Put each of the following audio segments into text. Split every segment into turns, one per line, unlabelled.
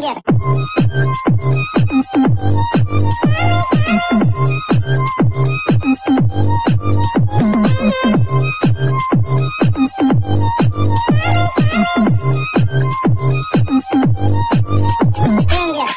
Banger. Banger.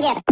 Singer.